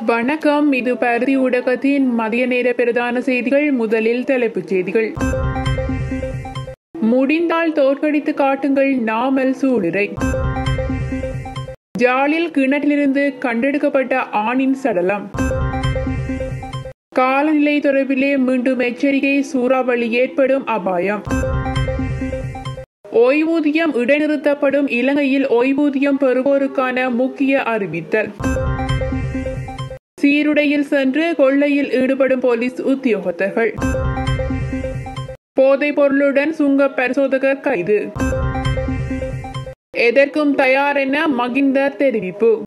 வணக்கம். இது பருதி ஊடகத்தின் மதிய நேர பிரதான செய்திகள். முதலில் தலைப்புச் செய்திகள். முடிந்தால் தோற்கடித்து காட்டுங்கள். நாமல் சூளுரை. ஜாலில் கிணற்றிலிருந்து கண்டெடுக்கப்பட்ட ஆணின் சடலம். காலநிலை தொடர்பிலே மீண்டும் எச்சரிக்கை. சூறாவளி ஏற்படும் அபாயம். ஓய்வூதியம் இடைநிறுத்தப்படும். இலங்கையில் ஓய்வூதியம் பெறுவோருக்கான முக்கிய அறிவித்தல். சீருடையில் சென்று கொள்ளையில் ஈடுபடும் போலீஸ் உத்தியோகத்தர்கள். போதைப் பொருளுடன் சுங்க பரிசோதகர் கைது. எதற்கும் தயார் என மகிந்த தெரிவிப்பு.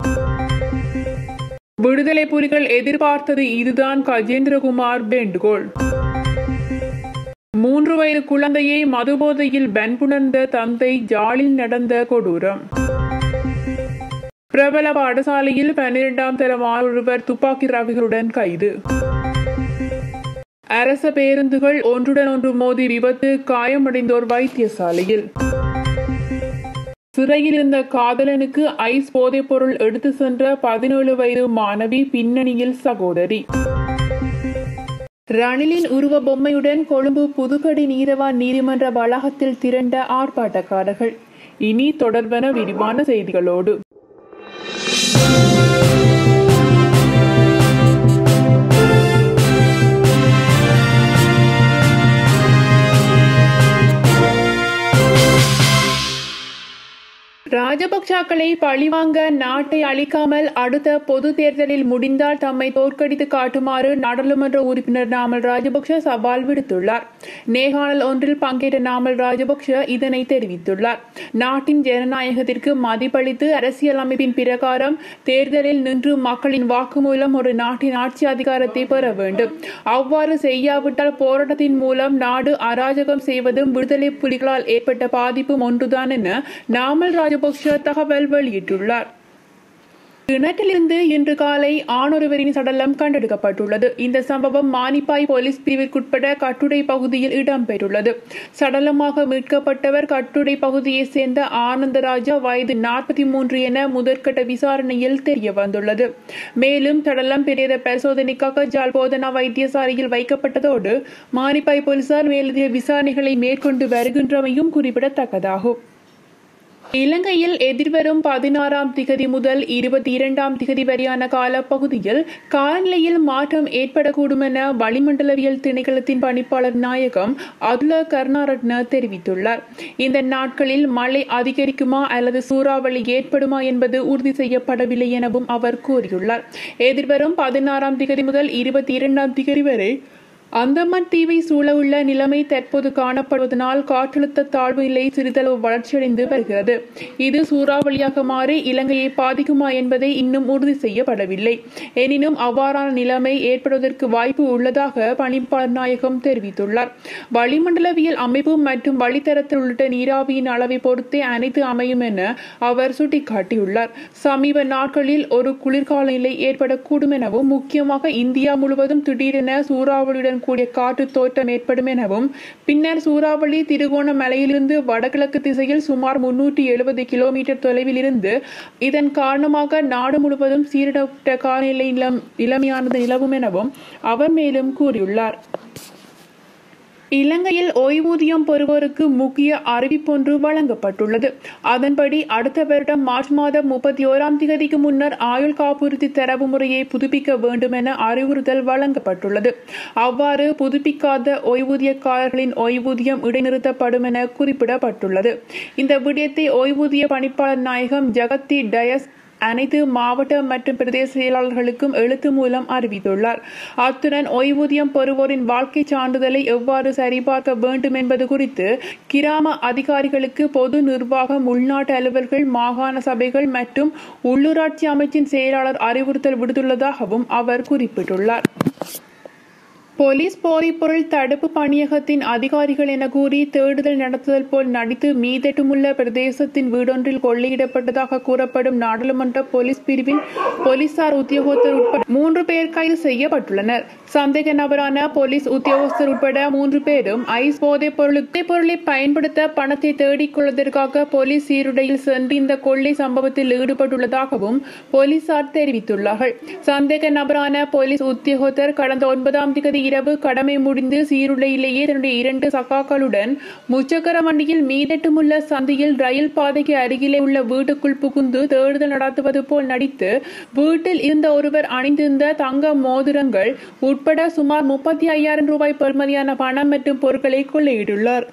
விடுதலை புலிகள் எதிர்பார்த்தது இதுதான் கஜேந்திரகுமார் வேண்டுகோள். மூன்று வயது குழந்தையை மதுபோதையில் வன்புணர்ந்த தந்தை ஜாலில் நடந்த கொடூரம். பிரபல பாடசாலையில் பன்னிரெண்டாம் தர மாணவர் துப்பாக்கி ரவிகளுடன் கைது. அரச பேருந்துகள் ஒன்றுடன் ஒன்று மோதி விபத்து காயமடைந்தோர் வைத்தியசாலையில். சிறையில் இருந்த காதலனுக்கு ஐஸ் போதைப்பொருள் எடுத்து சென்ற பதினேழு வயது மாணவி பின்னணியில் சகோதரி. ரணிலின் உருவ பொம்மையுடன் கொழும்பு புதுக்கடி நீதவான் நீதிமன்ற வளாகத்தில் திரண்ட ஆர்ப்பாட்டக்காரர்கள். இனி தொடர்பன விரிவான செய்திகளோடு. you. ராஜபக்சாக்களை பழிவாங்க நாட்டை அழிக்காமல் அடுத்த பொது தேர்தலில் முடிந்தால் தம்மை தோற்கடித்து காட்டுமாறு நாடாளுமன்ற உறுப்பினர் நாமல் ராஜபக்ஷ சவால் விடுத்துள்ளார். நேகாணல் ஒன்றில் பங்கேற்ற நாமல் ராஜபக்ஷ இதனை தெரிவித்துள்ளார். நாட்டின் ஜனநாயகத்திற்கு மதிப்பளித்து அரசியல் அமைப்பின் பிரகாரம் தேர்தலில் நின்று மக்களின் வாக்கு மூலம் ஒரு நாட்டின் ஆட்சி அதிகாரத்தை பெற வேண்டும். அவ்வாறு செய்யாவிட்டால் போராட்டத்தின் மூலம் நாடு அராஜகம் செய்வதும் விடுதலை புலிகளால் ஏற்பட்ட பாதிப்பும் ஒன்றுதான் என நாமல் ராஜ ராஜபக்ஷ தகவல் வெளியிட்டுள்ளார். கிணற்றிலிருந்து இன்று காலை ஆணொருவரின் சடலம் கண்டெடுக்கப்பட்டுள்ளது. இந்த சம்பவம் மானிப்பாய் போலீஸ் பிரிவிற்குட்பட்ட கட்டுடை பகுதியில் இடம்பெற்றுள்ளது. சடலமாக மீட்கப்பட்டவர் கட்டுடை பகுதியைச் சேர்ந்த ஆனந்தராஜா வயது நாற்பத்தி மூன்று என முதற்கட்ட விசாரணையில் தெரிய வந்துள்ளது மேலும் சடலம் பிரேத பரிசோதனைக்காக ஜால் போதனா வைத்தியசாலையில் வைக்கப்பட்டதோடு மானிப்பாய் போலீசார் மேலதிக விசாரணைகளை மேற்கொண்டு வருகின்றமையும் குறிப்பிடத்தக்கதாகும். இலங்கையில் எதிர்வரும் பதினாறாம் திகதி முதல் இருபத்தி இரண்டாம் திகதி வரையான காலப்பகுதியில் காலநிலையில் மாற்றம் ஏற்படக்கூடும் என வளிமண்டலவியல் திணைக்களத்தின் பணிப்பாளர் நாயகம் அதுல கருணாரட்ன தெரிவித்துள்ளார். இந்த நாட்களில் மழை அதிகரிக்குமா அல்லது சூறாவளி ஏற்படுமா என்பது உறுதி செய்யப்படவில்லை எனவும் அவர் கூறியுள்ளார். எதிர்வரும் பதினாறாம் திகதி முதல் இருபத்தி இரண்டாம் திகதி வரை அந்தமான் தீவை சூழவுள்ள நிலைமை தற்போது காணப்படுவதனால் காற்றழுத்த தாழ்வு நிலை சிறிதளவு வளர்ச்சியடைந்து வருகிறது. இது சூறாவளியாக மாறி இலங்கையை பாதிக்குமா என்பதை இன்னும் உறுதி செய்யப்படவில்லை. எனினும் அவ்வாறான நிலைமை ஏற்படுவதற்கு வாய்ப்பு உள்ளதாக பணிப்பாளர் நாயகம் தெரிவித்துள்ளார். வளிமண்டலவியல் அமைப்பு மற்றும் வழித்தரத்தில் உள்ளிட்ட நீராவியின் அளவை பொறுத்தே அனைத்து அமையும் என அவர் சுட்டிக்காட்டியுள்ளார். சமீப நாட்களில் ஒரு குளிர்கால நிலை ஏற்படக்கூடும் எனவும் முக்கியமாக இந்தியா முழுவதும் திடீரென சூறாவளியுடன் கூடிய காற்று தோற்றம் ஏற்படும் எனவும் பின்னர் சூறாவளி திருகோணமலையிலிருந்து வடகிழக்கு திசையில் சுமார் முன்னூற்றி எழுபது கிலோமீட்டர் தொலைவில் இருந்து இதன் காரணமாக நாடு முழுவதும் சீரிடப்பட்ட காலநிலை நிலம் நிலைமையானது நிலவும் எனவும் அவர் மேலும் கூறியுள்ளார். இலங்கையில் ஓய்வூதியம் பெறுவோருக்கு முக்கிய அறிவிப்பொன்று வழங்கப்பட்டுள்ளது. அதன்படி அடுத்த வருடம் மார்ச் மாதம் முப்பத்தி ஓராம் தேதிக்கு முன்னர் ஆயுள் காப்புறுதி தரவு முறையை புதுப்பிக்க வேண்டும் என அறிவுறுத்தல் வழங்கப்பட்டுள்ளது. அவ்வாறு புதுப்பிக்காத ஓய்வூதியக்காரர்களின் ஓய்வூதியம் இடைநிறுத்தப்படும் என குறிப்பிடப்பட்டுள்ளது. இந்த விடயத்தை ஓய்வூதிய பணிப்பாளர் நாயகம் ஜகத்தி டயஸ் அனைத்து மாவட்ட மற்றும் பிரதேச செயலாளர்களுக்கும் எழுத்து மூலம் அறிவித்துள்ளார். அத்துடன் ஓய்வூதியம் பெறுவோரின் வாழ்க்கை சான்றிதழை எவ்வாறு சரிபார்க்க வேண்டும் என்பது குறித்து கிராம அதிகாரிகளுக்கு பொது நிர்வாகம் உள்நாட்டு அலுவல்கள் மாகாண சபைகள் மற்றும் உள்ளூராட்சி அமைச்சின் செயலாளர் அறிவுறுத்தல் விடுத்துள்ளதாகவும் அவர் குறிப்பிட்டுள்ளார். போலீஸ் போதைப்பொருள் தடுப்பு பணியகத்தின் அதிகாரிகள் என கூறி தேடுதல் நடத்துதல் போல் நடித்து மீதெட்டுமுள்ள பிரதேசத்தின் வீடொன்றில் கொள்ளையிடப்பட்டதாக கூறப்படும் நாடாளுமன்ற போலீஸ் பிரிவின் போலீசார் உத்தியோகத்தர் உட்பட மூன்று பேர் கைது செய்யப்பட்டுள்ளனர். சந்தேக நபரான போலீஸ் உத்தியோகஸ்தர் உட்பட மூன்று பேரும் ஐஸ் போதைப் பொருளுக்கு பொருளை பயன்படுத்த பணத்தை தேடிக் கொள்வதற்காக போலீஸ் சீருடையில் சென்று இந்த கொள்ளை சம்பவத்தில் ஈடுபட்டுள்ளதாகவும் போலீசார் தெரிவித்துள்ளார்கள். சந்தேக நபரான போலீஸ் உத்தியோகத்தர் கடந்த ஒன்பதாம் தேதி இரவு கடமை முடிந்து சீருடையிலேயே தன்னுடைய இரண்டு சகாக்களுடன் முச்சக்கர வண்டியில் மீதட்டுமுள்ள சந்தியில் ரயில் பாதைக்கு அருகிலே உள்ள வீட்டுக்குள் புகுந்து தேடுதல் நடத்துவது போல் நடித்து வீட்டில் இருந்த ஒருவர் அணிந்திருந்த தங்க மோதிரங்கள் உட்பட சுமார் முப்பத்தி ஐயாயிரம் ரூபாய் பெறுமதியான பணம் மற்றும் பொருட்களை கொள்ளையிட்டுள்ளார்.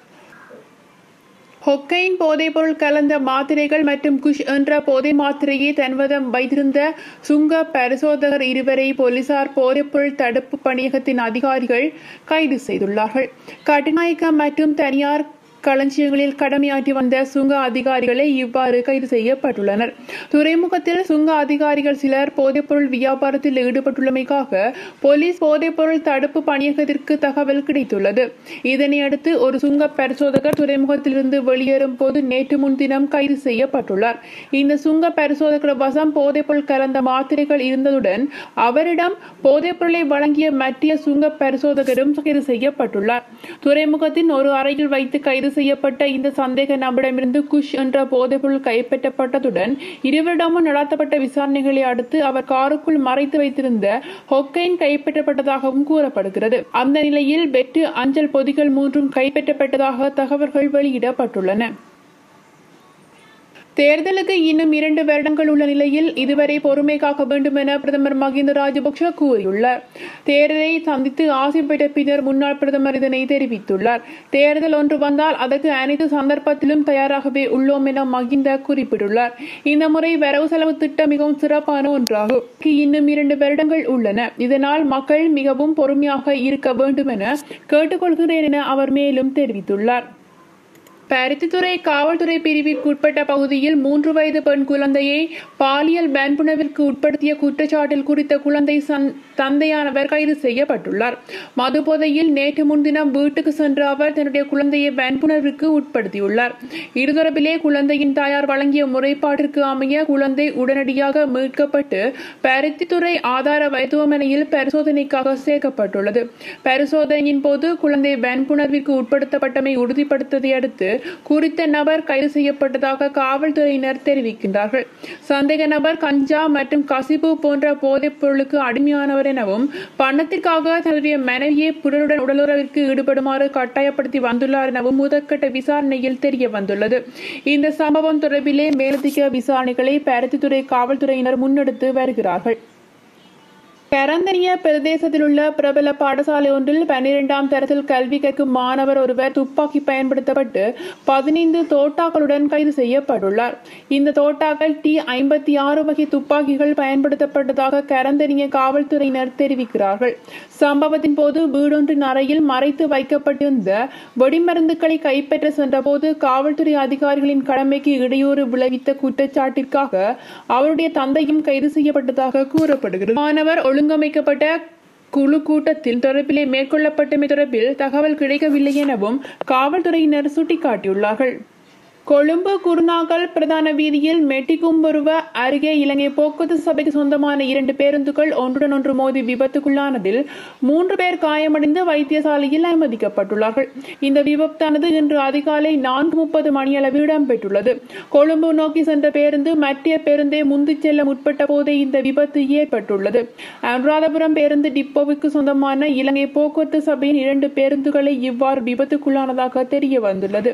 ஹொக்கைன் போதைப்பொருள் கலந்த மாத்திரைகள் மற்றும் குஷ் என்ற போதை மாத்திரையை தன்வதம் வைத்திருந்த சுங்க பரிசோதகர் இருவரை போலீசார் போதைப்பொருள் தடுப்பு பணியகத்தின் அதிகாரிகள் கைது செய்துள்ளார்கள். கட்டுநாயக்கம் மற்றும் தனியார் களஞ்சியங்களில் கடமையாற்றி வந்த சுங்க அதிகாரிகளை இவ்வாறு கைது செய்யப்பட்டுள்ளனர். துறைமுகத்தில் சுங்க அதிகாரிகள் சிலர் போதைப்பொருள் வியாபாரத்தில் ஈடுபட்டுள்ளமைக்காக போலீஸ் போதைப்பொருள் தடுப்பு பணியகத்திற்கு தகவல் கிடைத்துள்ளது. இதனையடுத்து ஒரு சுங்க பரிசோதகர் துறைமுகத்திலிருந்து வெளியேறும் போது நேற்று முன்தினம் கைது செய்யப்பட்டுள்ளார். இந்த சுங்க பரிசோதகர் வசம் போதைப்பொருள் கலந்த மாத்திரைகள் இருந்ததுடன் அவரிடம் போதைப்பொருளை வழங்கிய மத்திய சுங்க பரிசோதகரும் கைது செய்யப்பட்டுள்ளார். துறைமுகத்தின் ஒரு அறையில் வைத்து கைது செய்யப்பட்ட இந்த சந்தேக நபரிடமிருந்து குஷ் என்ற போதைப்பொருள் கைப்பற்றப்பட்டதுடன் இருவரிடமும் நடத்தப்பட்ட விசாரணைகளை அடுத்து அவர் காருக்குள் மறைத்து வைத்திருந்த ஹொக்கைன் கைப்பற்றப்பட்டதாகவும் கூறப்படுகிறது. அந்த நிலையில் வெற்று அஞ்சல் பொதிகள் மூன்றும் கைப்பற்றப்பட்டதாக தகவல்கள் வெளியிடப்பட்டுள்ளன. தேர்தலுக்கு இன்னும் இரண்டு வருடங்கள் உள்ள நிலையில் இதுவரை பொறுமை காக்க வேண்டும் என பிரதமர் மஹிந்த ராஜபக்ஷ கூறியுள்ளார். தேர்தலை சந்தித்து ஆசை பெற்ற பின்னர் முன்னாள் பிரதமர் இதனை தெரிவித்துள்ளார். தேர்தல் ஒன்று வந்தால் அதற்கு அனைத்து சந்தர்ப்பத்திலும் தயாராகவே உள்ளோம் என மஹிந்த குறிப்பிட்டுள்ளார். இந்த முறை வரவு செலவு திட்டம் மிகவும் சிறப்பான ஒன்றாகும். இன்னும் இரண்டு வருடங்கள் உள்ளன. இதனால் மக்கள் மிகவும் பொறுமையாக இருக்க வேண்டும் என கேட்டுக்கொள்கிறேன் என அவர் மேலும் தெரிவித்துள்ளார். பருத்தித்துறை காவல்துறை பிரிவிற்கு உட்பட்ட பகுதியில் மூன்று வயது பெண் குழந்தையை பாலியல் வன்புணர்விற்கு உட்படுத்திய குற்றச்சாட்டில் குறித்த குழந்தை தந்தையானவர் கைது செய்யப்பட்டுள்ளார். மதுபோதையில் நேற்று முன்தினம் வீட்டுக்கு சென்ற அவர் தன்னுடைய குழந்தையை வன்புணர்விற்கு உட்படுத்தியுள்ளார். இருதரப்பிலே குழந்தையின் தாயார் வழங்கிய முறைப்பாட்டிற்கு அமைய குழந்தை உடனடியாக மீட்கப்பட்டு பருத்தித்துறை ஆதார வைத்துவமனையில் பரிசோதனைக்காக சேர்க்கப்பட்டுள்ளது. பரிசோதனையின் போது குழந்தை வன்புணர்விற்கு உட்படுத்தப்பட்டமை உறுதிப்படுத்ததை அடுத்து குறித்த நபர் கைது செய்யப்பட்டதாக காவல்துறையினர் தெரிவிக்கின்றார்கள். சந்தேக நபர் கஞ்சா மற்றும் கசிப்பு போன்ற போதைப் பொருளுக்கு அடிமையானவர் எனவும் பணத்திற்காக தன்னுடைய மனைவியை புடலுடன் உடலுறவிற்கு ஈடுபடுமாறு கட்டாயப்படுத்தி வந்துள்ளார் எனவும் முதற்கட்ட விசாரணையில் தெரிய வந்துள்ளது இந்த சம்பவம் தொடர்பிலே மேலதிக விசாரணைகளை பருத்தித்துறை காவல்துறையினர் முன்னெடுத்து வருகிறார்கள். கரந்தனிய பிரதேசத்தில் உள்ள பிரபல பாடசாலை ஒன்றில் பன்னிரெண்டாம் தரத்தில் கல்வி கற்கும் மாணவர் ஒருவர் துப்பாக்கி பயன்படுத்தப்பட்டு பதினைந்து தோட்டாக்களுடன் கைது செய்யப்பட்டுள்ளார். இந்த தோட்டாக்கள் டி ஐம்பத்தி ஆறு வகை துப்பாக்கிகள் பயன்படுத்தப்பட்டதாக கரந்தனிய காவல்துறையினர் தெரிவிக்கிறார்கள். சம்பவத்தின் போது வீடொன்றின் அறையில் மறைத்து வைக்கப்பட்டிருந்த வெடிமருந்துகளை கைப்பற்ற சென்றபோது காவல்துறை அதிகாரிகளின் கடமைக்கு இடையூறு விளைவித்த குற்றச்சாட்டிற்காக அவருடைய தந்தையும் கைது செய்யப்பட்டதாக கூறப்படுகிறது. மாணவர் ஒழுங்கு ஒழுங்கமைக்கப்பட்ட குழு கூட்டத்தில் தொடர்பிலே மேற்கொள்ளப்பட்டமை தொடர்பில் தகவல் கிடைக்கவில்லை எனவும் காவல்துறையினர் சுட்டிக்காட்டியுள்ளார்கள். கொழும்பு குருநாகல் பிரதான வீதியில் மெட்டிகும்பருவ அருகே இலங்கை போக்குவரத்து சபைக்கு சொந்தமான இரண்டு பேருந்துகள் ஒன்றுடன் ஒன்று மோதி விபத்துக்குள்ளானதில் மூன்று பேர் காயமடைந்து வைத்தியசாலையில் அனுமதிக்கப்பட்டுள்ளார்கள். இந்த விபத்தானது இன்று அதிகாலை நான்கு முப்பது மணியளவில் இடம்பெற்றுள்ளது. கொழும்பு நோக்கி சென்ற பேருந்து மத்திய பேருந்தை முந்திச் செல்ல முற்பட்ட போதே இந்த விபத்து ஏற்பட்டுள்ளது. அனுராதபுரம் பேருந்து டிப்போவுக்கு சொந்தமான இலங்கை போக்குவரத்து சபையின் இரண்டு பேருந்துகளை இவ்வாறு விபத்துக்குள்ளானதாக தெரிய வந்துள்ளது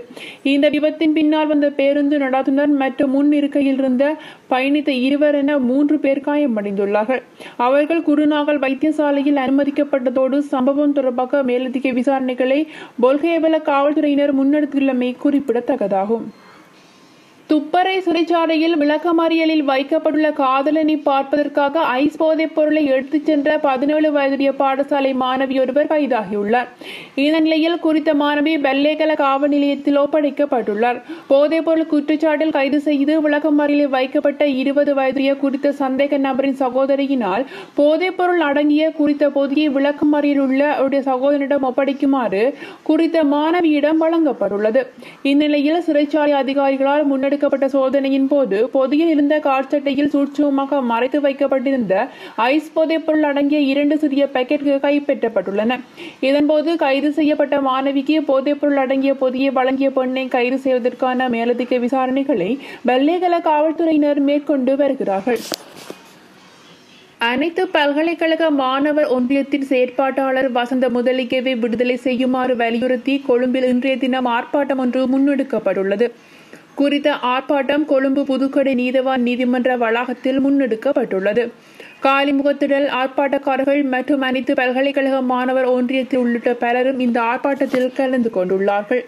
இந்த விபத்தின் பின்னால் பின்னால் வந்த பேருந்து நடத்துனர் மற்றும் முன் இருக்கையில் இருந்த பயணித்த இருவர் என மூன்று பேர் காயமடைந்துள்ளார்கள். அவர்கள் குருநாகல் வைத்தியசாலையில் அனுமதிக்கப்பட்டதோடு சம்பவம் தொடர்பாக மேலதிக விசாரணைகளை பொல்கேவல காவல்துறையினர் முன்னெடுத்துள்ளமை குறிப்பிடத்தக்கதாகும். துப்பறை சிறைச்சாலையில் விளக்கமறியலில் வைக்கப்பட்டுள்ள காதலனை பார்ப்பதற்காக ஐஸ் போதைப் பொருளை எடுத்துச் சென்ற பதினேழு வயதுடைய பாடசாலை மாணவி ஒருவர் கைதாகியுள்ளார். இந்த நிலையில் குறித்த மாணவி வெள்ளைக்கல காவல் நிலையத்தில் ஒப்படைக்கப்பட்டுள்ளார். போதைப் பொருள் குற்றச்சாட்டில் கைது செய்து விளக்கமறியலில் வைக்கப்பட்ட இருபது வயதுடைய குறித்த சந்தேக நபரின் சகோதரியினால் போதைப் பொருள் அடங்கிய குறித்த பொதியை விளக்கமறியில் உள்ள அவருடைய சகோதரனிடம் ஒப்படைக்குமாறு குறித்த மாணவியிடம் வழங்கப்பட்டுள்ளது. இந்நிலையில் சிறைச்சாலை அதிகாரிகளால் முன்னெடுக்க எடுக்கப்பட்ட சோதனையின் போது பொதியில் இருந்த காற்சட்டையில் சூட்சமாக மறைத்து வைக்கப்பட்டிருந்த ஐஸ் போதைப்பொருள் அடங்கிய இரண்டு சிறிய பாக்கெட்கள் கைப்பற்றப்பட்டுள்ளன. இதன்போது கைது செய்யப்பட்ட மாணவிக்கு போதைப்பொருள் அடங்கிய பொதியை வழங்கிய பெண்ணை கைது செய்வதற்கான மேலதிக விசாரணைகளை வெள்ளைகல காவல்துறையினர் மேற்கொண்டு வருகிறார்கள். அனைத்து பல்கலைக்கழக மாணவர் ஒன்றியத்தின் செயற்பாட்டாளர் வசந்த முதலிகேவை விடுதலை செய்யுமாறு வலியுறுத்தி கொழும்பில் இன்றைய தினம் ஆர்ப்பாட்டம் ஒன்று முன்னெடுக்கப்பட்டுள்ளது. குறித்த ஆர்ப்பாட்டம் கொழும்பு புதுக்கடை நீதவான் நீதிமன்ற வளாகத்தில் முன்னெடுக்கப்பட்டுள்ளது. காலிமுகத்திடல் ஆர்ப்பாட்டக்காரர்கள் மற்றும் அனைத்து பல்கலைக்கழக மாணவர் ஒன்றியத்தில் உள்ளிட்ட பலரும் இந்த ஆர்ப்பாட்டத்தில் கலந்து கொண்டுள்ளார்கள்.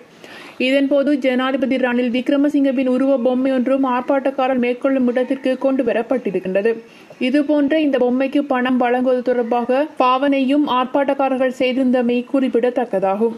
இதன்போது ஜனாதிபதி ரணில் விக்ரமசிங்கவின் உருவ பொம்மை ஒன்றும் ஆர்ப்பாட்டக்காரர் மேற்கொள்ளும் இடத்திற்கு கொண்டு வரப்பட்டிருக்கின்றது. இதுபோன்ற இந்த பொம்மைக்கு பணம் வழங்குவது தொடர்பாக பாவனையும் ஆர்ப்பாட்டக்காரர்கள் செய்திருந்தமை குறிப்பிடத்தக்கதாகும்.